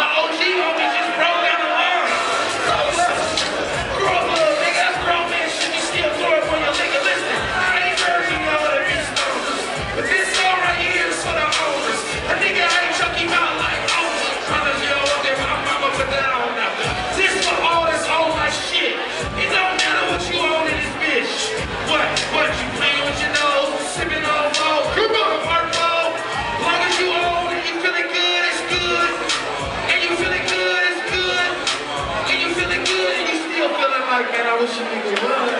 my OG homies is broke. Quero é a luz de